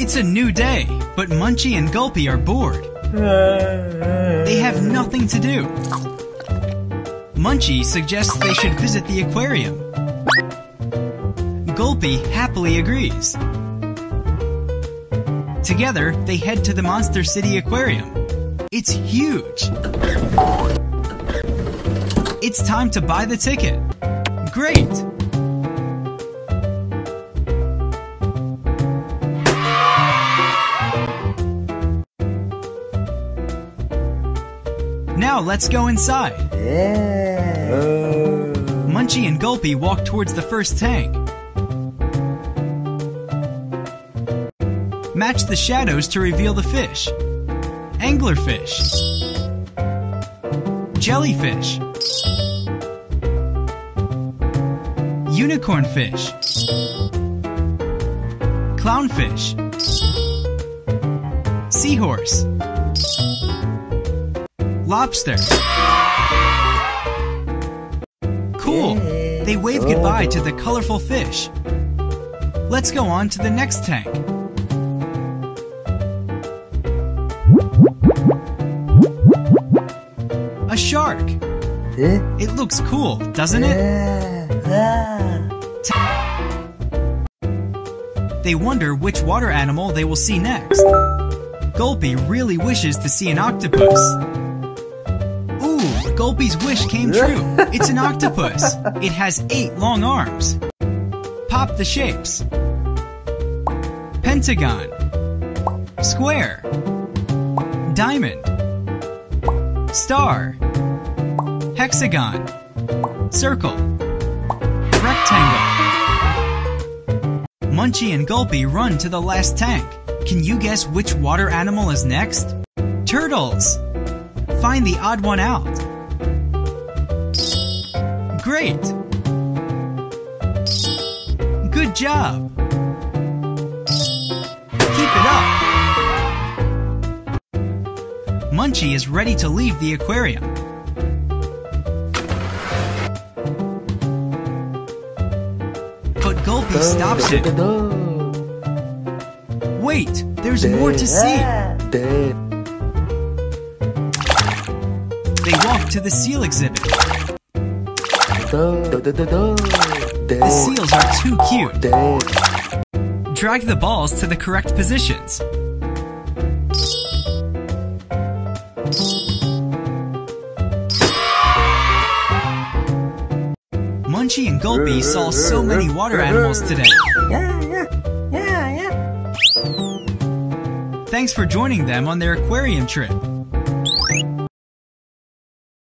It's a new day, but Munchie and Gulpy are bored. They have nothing to do. Munchie suggests they should visit the aquarium. Gulpy happily agrees. Together, they head to the Monster City Aquarium. It's huge. It's time to buy the ticket. Great! Now let's go inside. Yeah. Munchie and Gulpy walk towards the first tank. Match the shadows to reveal the fish. Anglerfish. Jellyfish. Unicornfish. Clownfish. Seahorse. Lobster. Cool! They wave goodbye to the colorful fish. Let's go on to the next tank. It looks cool, doesn't it? They wonder which water animal they will see next. Gulpy really wishes to see an octopus. Ooh, Gulpy's wish came true. It's an octopus. It has eight long arms. Pop the shapes. Pentagon. Square. Diamond. Star. Hexagon. Circle. Rectangle. Munchie and Gulpy run to the last tank. Can you guess which water animal is next? Turtles! Find the odd one out. Great! Good job! Keep it up! Munchie is ready to leave the aquarium. Gulpy stops him. Wait, there's more to see. They walk to the seal exhibit. The seals are too cute. Drag the balls to the correct positions. Munchie and Gulpy saw so many water animals today. Thanks for joining them on their aquarium trip.